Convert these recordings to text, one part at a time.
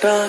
Pra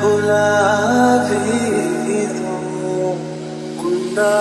Kulaa vidhu Kunda